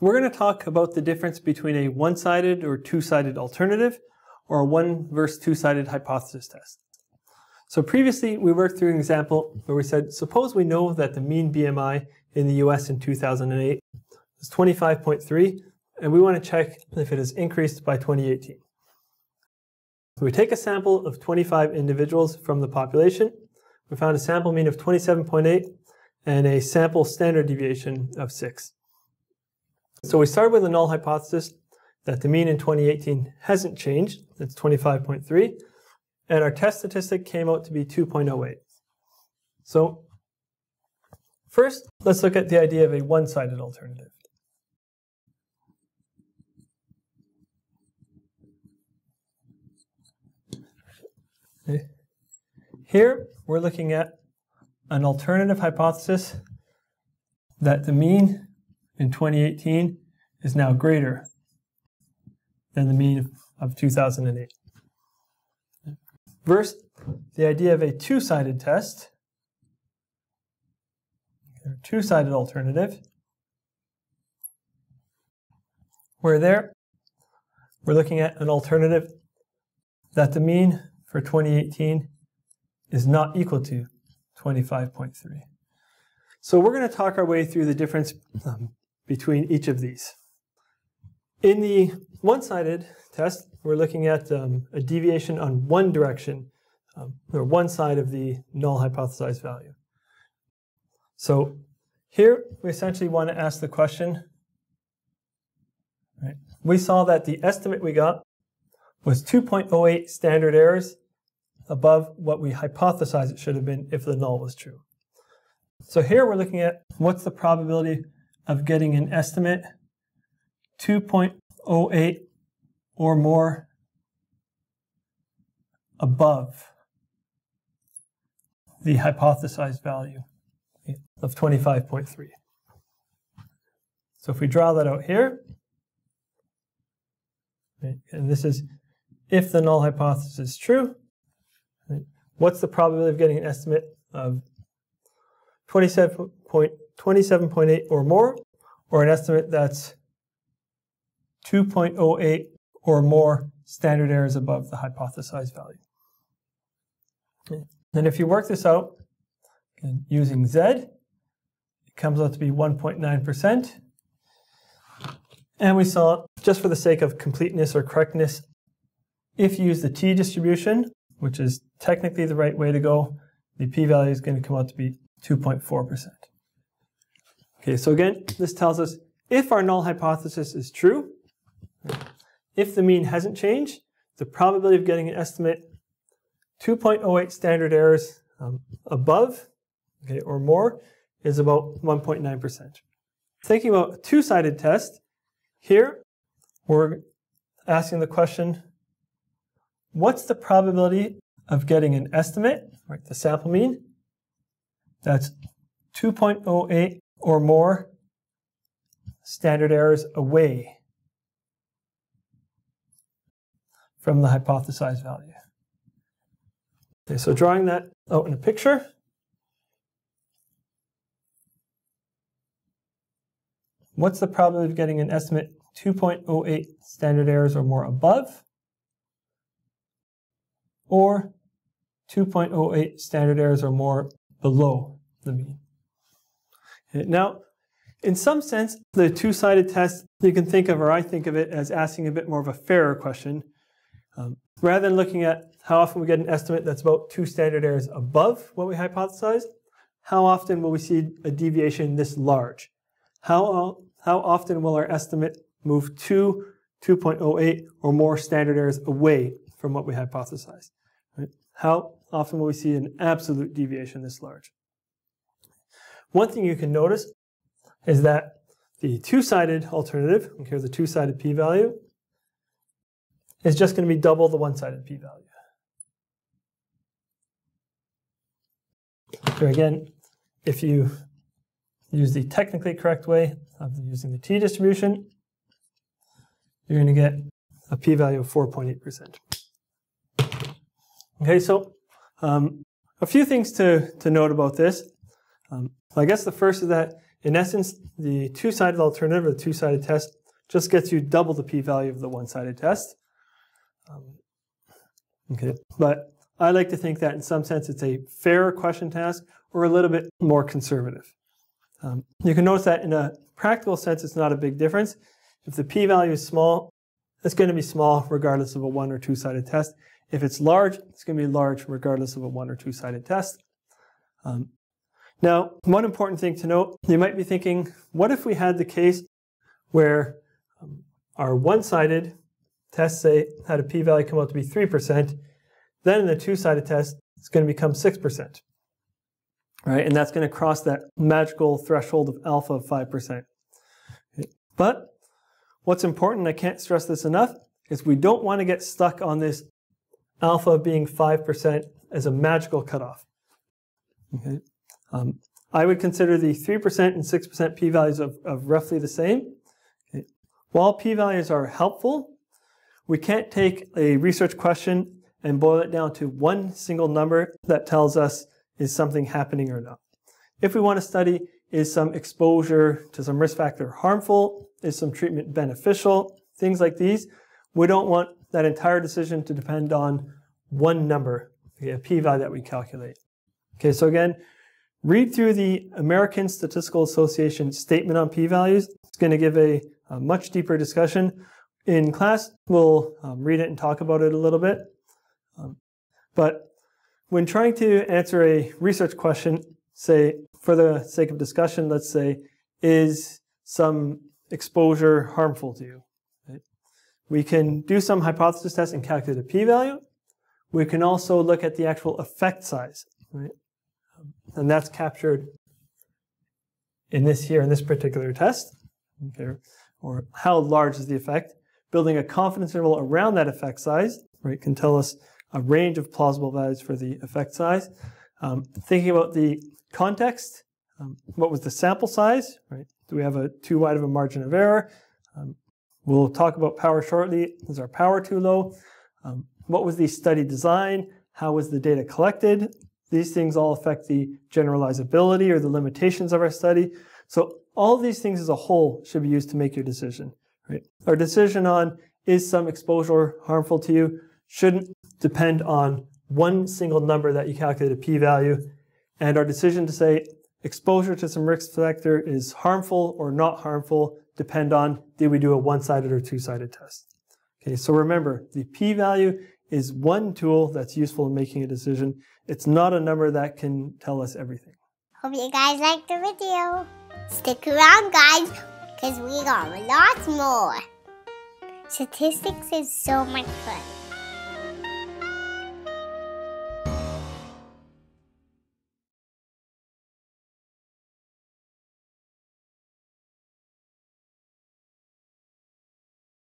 we're going to talk about the difference between a one-sided or two-sided alternative or a one versus two-sided hypothesis test. So previously we worked through an example where we said, suppose we know that the mean BMI in the US in 2008 was 25.3 and we want to check if it has increased by 2018. So we take a sample of 25 individuals from the population. We found a sample mean of 27.8 and a sample standard deviation of 6. So we started with a null hypothesis that the mean in 2018 hasn't changed. It's 25.3. And our test statistic came out to be 2.08. So first, let's look at the idea of a one-sided alternative. Here, we're looking at an alternative hypothesis that the mean in 2018 is now greater than the mean of 2008. First, the idea of a two-sided test, two-sided alternative, where there we're looking at an alternative that the mean for 2018 is not equal to 25.3. So we're going to talk our way through the difference um, between each of these. In the one-sided test, we're looking at um, a deviation on one direction, um, or one side of the null hypothesized value. So here, we essentially want to ask the question, right? we saw that the estimate we got was 2.08 standard errors above what we hypothesized it should have been if the null was true. So here we're looking at what's the probability of getting an estimate 2.08 or more above the hypothesized value of 25.3. So if we draw that out here, and this is if the null hypothesis is true, what's the probability of getting an estimate of 27.8 or more, or an estimate that's 2.08 or more standard errors above the hypothesized value. And if you work this out using Z, it comes out to be 1.9%. And we saw, just for the sake of completeness or correctness, if you use the t distribution, which is technically the right way to go, the p-value is going to come out to be 2.4%. Okay, so again, this tells us if our null hypothesis is true, if the mean hasn't changed, the probability of getting an estimate 2.08 standard errors um, above okay, or more is about 1.9%. Thinking about a two-sided test, here we're asking the question, what's the probability of getting an estimate, right, the sample mean, that's 2.08 or more standard errors away from the hypothesized value. Okay, so drawing that out in a picture, what's the probability of getting an estimate 2.08 standard errors or more above, or 2.08 standard errors or more below the mean? Now, in some sense, the two-sided test, you can think of, or I think of it as asking a bit more of a fairer question. Um, rather than looking at how often we get an estimate that's about two standard errors above what we hypothesized, how often will we see a deviation this large? How, how often will our estimate move two 2.08 or more standard errors away from what we hypothesized? Right? How often will we see an absolute deviation this large? One thing you can notice is that the two-sided alternative, here's the two-sided p-value, is just going to be double the one-sided p-value. So again, if you use the technically correct way of using the t-distribution, you're going to get a p-value of 4.8%. Okay, so um, a few things to, to note about this. Um, I guess the first is that In essence, the two-sided alternative, or the two-sided test, just gets you double the p-value of the one-sided test. Um, okay, but I like to think that in some sense it's a fairer question task or a little bit more conservative. Um, you can notice that in a practical sense, it's not a big difference. If the p-value is small, it's going to be small regardless of a one or two-sided test. If it's large, it's going to be large regardless of a one or two-sided test. Um, now, one important thing to note, you might be thinking, what if we had the case where um, our one-sided test, say, had a p-value come out to be 3%, then in the two-sided test, it's going to become 6%, right? And that's going to cross that magical threshold of alpha of 5%. But what's important, I can't stress this enough, is we don't want to get stuck on this alpha being 5% as a magical cutoff. Okay. Um, I would consider the 3% and 6% p-values of, of roughly the same. Okay. While p-values are helpful, we can't take a research question and boil it down to one single number that tells us is something happening or not. If we want to study is some exposure to some risk factor harmful, is some treatment beneficial, things like these, we don't want that entire decision to depend on one number, a p-value that we calculate. Okay, so again, read through the American Statistical Association statement on p-values. It's going to give a, a, much deeper discussion. In class, we'll um, read it and talk about it a little bit. Um, but when trying to answer a research question, say, for the sake of discussion, let's say, is some exposure harmful to you? Right? We can do some hypothesis tests and calculate a p-value. We can also look at the actual effect size. Right? And that's captured in this here, in this particular test, okay, or how large is the effect. Building a confidence interval around that effect size, right, can tell us a range of plausible values for the effect size. Um, thinking about the context, um, what was the sample size, right? Do we have a too wide of a margin of error? Um, we'll talk about power shortly. Is our power too low? Um, what was the study design? How was the data collected? These things all affect the generalizability or the limitations of our study. So all these things as a whole should be used to make your decision. Right? Our decision on is some exposure harmful to you shouldn't depend on one single number that you calculate a p-value. And our decision to say exposure to some risk factor is harmful or not harmful depend on did we do a one-sided or two-sided test. Okay, so remember the p-value is one tool that's useful in making a decision. It's not a number that can tell us everything. Hope you guys liked the video. Stick around, guys, because we got lots more. Statistics is so much fun.